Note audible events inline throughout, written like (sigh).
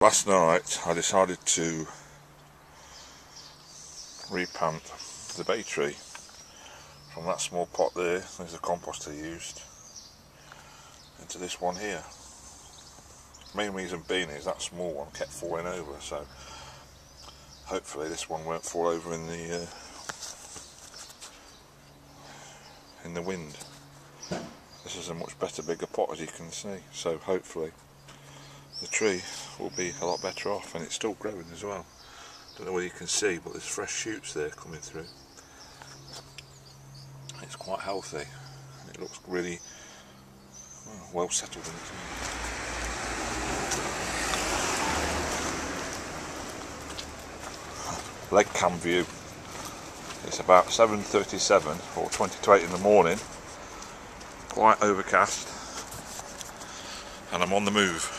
Last night I decided to replant the bay tree from that small pot there, there's the compost I used, into this one here. Main reason being is that small one kept falling over so hopefully this one won't fall over in the uh, in the wind. This is a much better bigger pot as you can see so hopefully the tree will be a lot better off and it's still growing as well. Don't know whether you can see but there's fresh shoots there coming through. It's quite healthy and it looks really well, settled in its leg cam view. It's about 7.37 or 20 to 8 in the morning, quite overcast, and I'm on the move.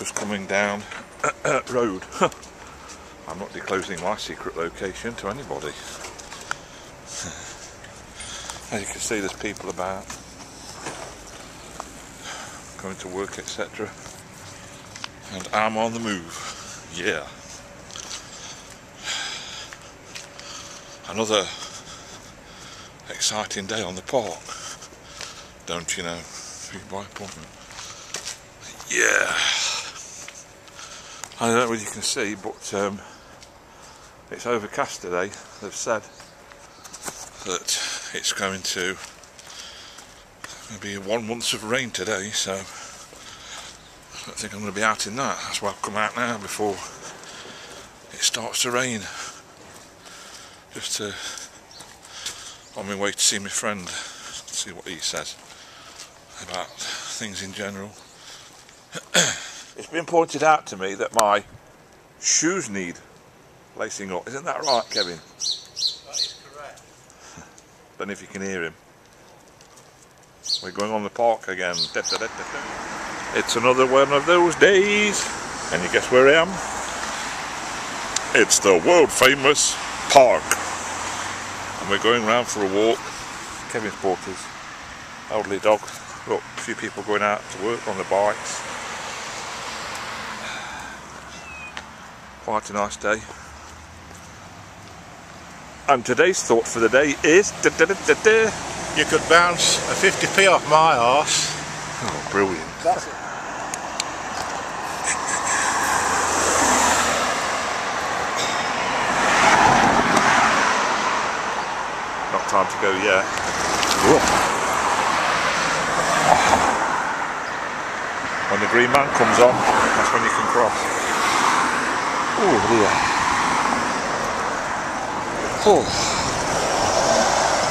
Just coming down (clears throat) road. I'm not disclosing my secret location to anybody. (sighs) As you can see there's people about, going to work etc and I'm on the move. Yeah. (sighs) Another exciting day on the park. Don't you know? By appointment. Yeah. I don't know whether you can see, but um, it's overcast today. They've said that it's going to be one month of rain today, so I don't think I'm going to be out in that. That's why I've come out now before it starts to rain. Just to, on my way to see my friend, see what he says about things in general. (clears throat) it's been pointed out to me that my shoes need lacing up. Isn't that right, Kevin? That is correct. (laughs) Don't know if you can hear him. We're going on the park again. Da, da, da, it's another one of those days. And you guess where I am? It's the world famous park. And we're going round for a walk. Kevin's brought his elderly dog. Look, a few people going out to work on the bikes. Quite a nice day. And today's thought for the day is da, da, da, You could bounce a 50p off my arse. Oh, brilliant. That's it. Not time to go yet. When the green man comes on, that's when you can cross. Oh dear. Oh.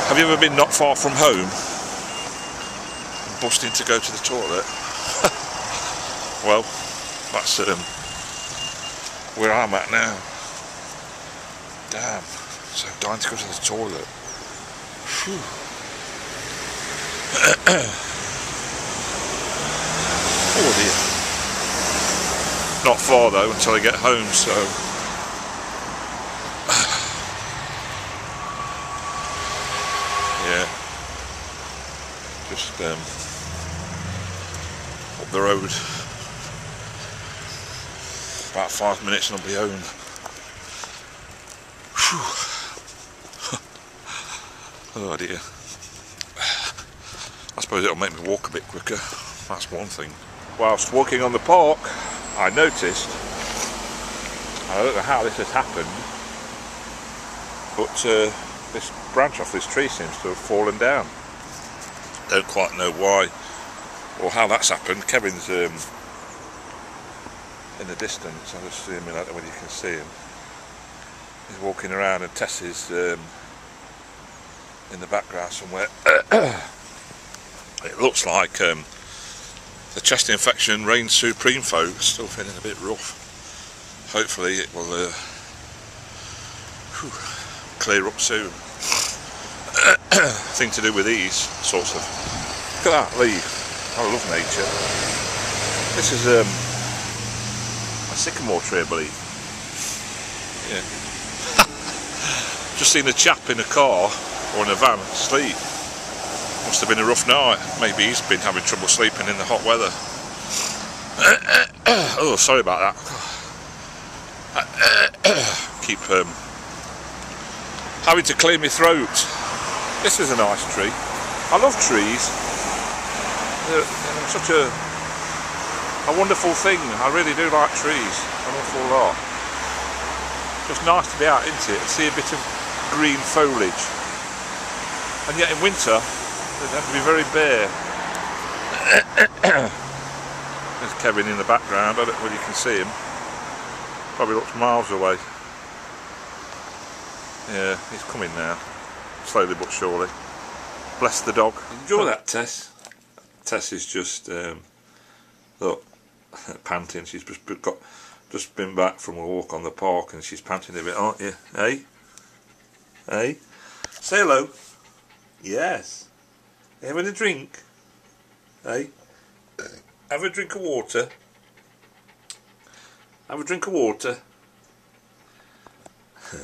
Have you ever been not far from home? Busting to go to the toilet? (laughs) well, that's um, where I'm at now. Damn, so dying to go to the toilet. Phew. (clears throat) oh dear. Not far though until I get home, so. (sighs) yeah. Just um, up the road. About five minutes and I'll be home. (laughs) Oh dear. I suppose it'll make me walk a bit quicker. That's one thing. Whilst walking on the park, I noticed, I don't know how this has happened, but uh, this branch off this tree seems to have fallen down. Don't quite know why or how that's happened. Kevin's um, in the distance. I'll just him. I don't know whether you can see him. He's walking around, and Tess is um, in the background somewhere. (coughs) it looks like um, the chest infection reigns supreme, folks. Still feeling a bit rough. Hopefully, it will uh, whew, clear up soon. (coughs) Thing to do with these sorts of. Look at that leaf. I love nature. This is um, a sycamore tree, I believe. Yeah. (laughs) Just seen a chap in a car or in a van asleep. Must have been a rough night. Maybe he's been having trouble sleeping in the hot weather. (coughs) oh, sorry about that. (coughs) Keep um, having to clear my throat. This is a nice tree. I love trees. They're, they're such a a wonderful thing. I really do like trees an awful lot. Just nice to be out, isn't it? See a bit of green foliage. And yet in winter, they have to be very bare. (coughs) There's Kevin in the background. I don't know whether you can see him. Probably looks miles away. Yeah, he's coming now. Slowly but surely. Bless the dog. Enjoy that, Tess. Tess is just um, look (laughs) panting. She's just got just been back from a walk on the park and she's panting a bit, aren't you? Hey, hey, say hello. Yes. Having a drink? Hey, have a drink of water. Have a drink of water. (laughs)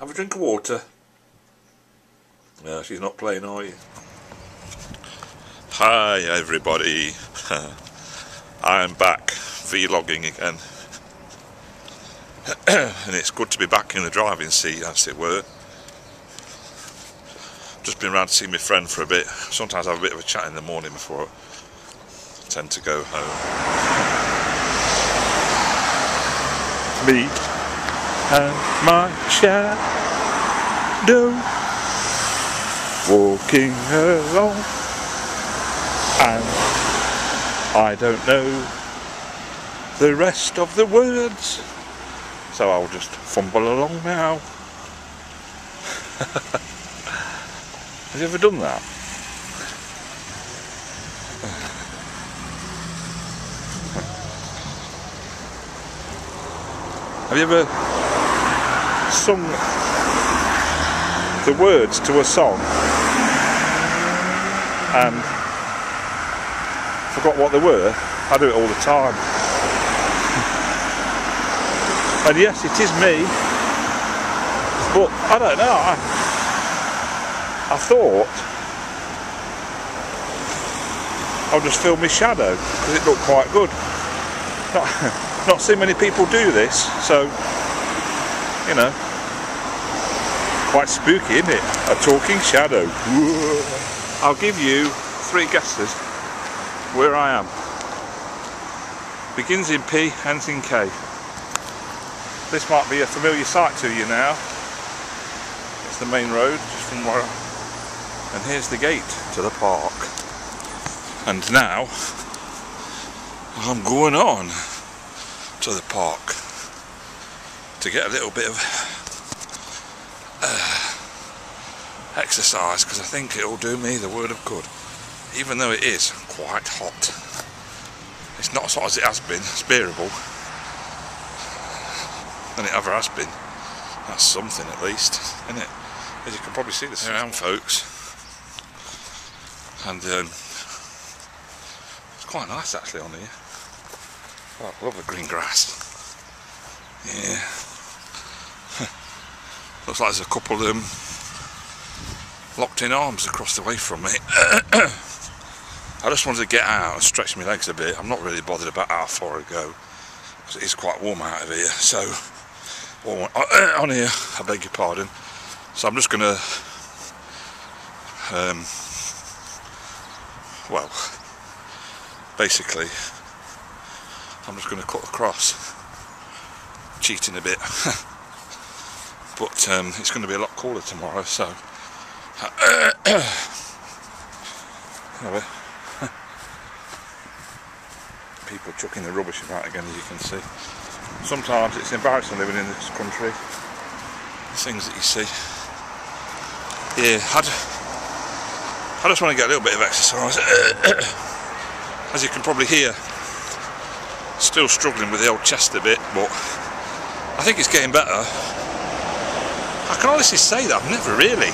have a drink of water. No, she's not playing, are you? Hi everybody, (laughs) I'm back vlogging again (coughs) and it's good to be back in the driving seat as it were. Just been round to see my friend for a bit, sometimes I have a bit of a chat in the morning before I tend to go home. Me and my shadow walking along. And I don't know the rest of the words so I'll just fumble along now (laughs) have you ever done that? have you ever sung the words to a song and forgot what they were. I do it all the time. and yes, it is me. But I don't know. I, I thought I'll just film my shadow because it looked quite good. Not, (laughs) not seen many people do this, so you know, quite spooky, isn't it? A talking shadow. (laughs) I'll give you three guesses where I am. Begins in P, ends in K. This might be a familiar sight to you now. It's the main road, just from where, and here's the gate to the park. And now, I'm going on to the park to get a little bit of uh, exercise because I think it'll do me the word of good even though it is quite hot. It's not as hot as it has been, it's bearable. Than it ever has been. That's something at least, isn't it? As you can probably see this around folks. And um, it's quite nice actually on here. Oh, I love the green grass. Yeah. (laughs) Looks like there's a couple of them locked in arms across the way from me. (coughs) I just wanted to get out and stretch my legs a bit. I'm not really bothered about how far I go because it is quite warm out of here. So, warm on (coughs) here, I beg your pardon. So I'm just going to, um, well, basically, I'm just going to cut across, cheating a bit. (laughs) but um, it's going to be a lot cooler tomorrow, so. (coughs) (laughs) people chucking the rubbish about again as you can see. Sometimes it's embarrassing living in this country. The things that you see. Yeah, I just want to get a little bit of exercise. (coughs) as you can probably hear, still struggling with the old chest a bit, but I think it's getting better. I can honestly say that I've never really,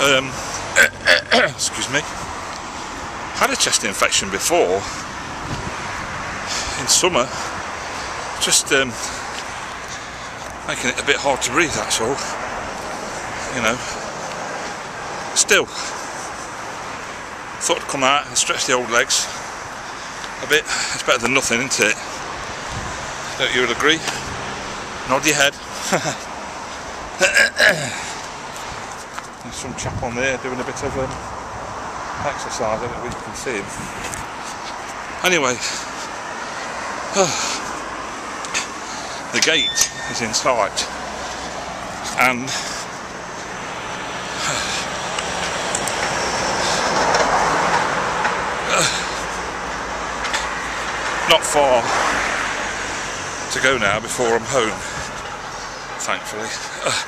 um, (coughs) excuse me, had a chest infection before in summer just um, making it a bit hard to breathe that's all you know still, thought I'd come out and stretch the old legs a bit. It's better than nothing, isn't it? Don't you agree? Nod your head. (coughs) There's some chap on there doing a bit of um, exercise. I don't know if you can see him. Anyway, (sighs) the gate is in sight, and not far to go now before I'm home, thankfully. Uh,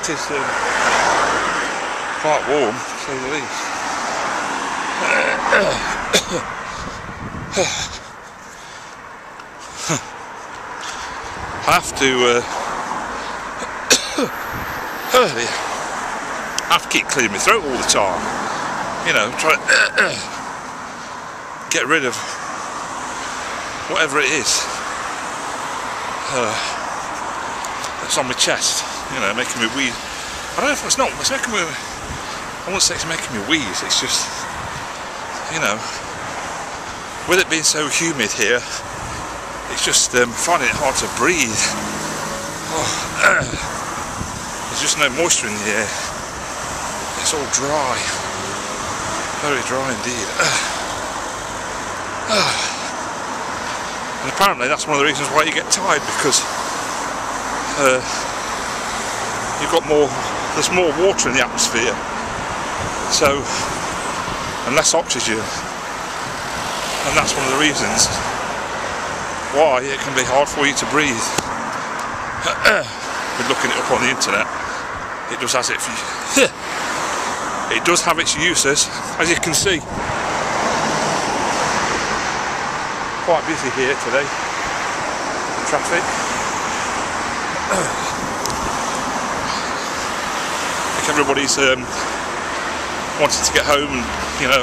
it is um, quite warm, to say the least. (coughs) Have to uh, (coughs) (coughs) have to keep clearing my throat all the time. You know, try get rid of whatever it is uh, that's on my chest. You know, making me wheeze. I don't know if it's not. It's making me. I won't say it's making me wheeze. It's just, you know, with it being so humid here, it's just um, finding it hard to breathe. Oh, (clears throat) there's just no moisture in the air. It's all dry. Very dry indeed. (clears throat) (sighs) And apparently that's one of the reasons why you get tired because uh, you've got more, there's more water in the atmosphere. So, and less oxygen. And that's one of the reasons why it can be hard for you to breathe. (clears throat) Been looking it up on the internet. It does has it. (laughs) It does have its uses, as you can see. Quite busy here today. Traffic. Think everybody's um, wanting to get home and, you know,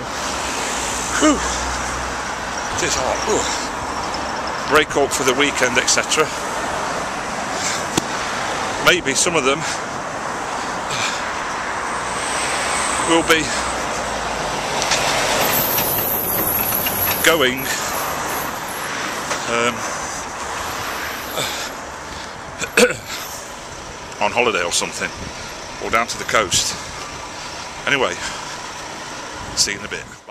whew, it is hot. Whew. Break up for the weekend, etc. Maybe some of them will be going um, (coughs) on holiday or something, or down to the coast. Anyway, see you in a bit.